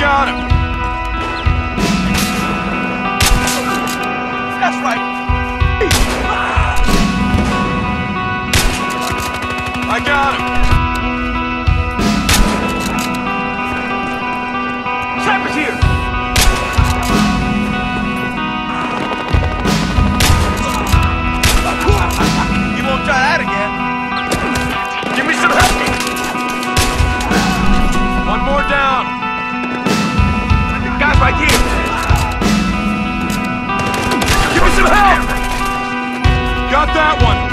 got him! That's right! I got him! Got that one.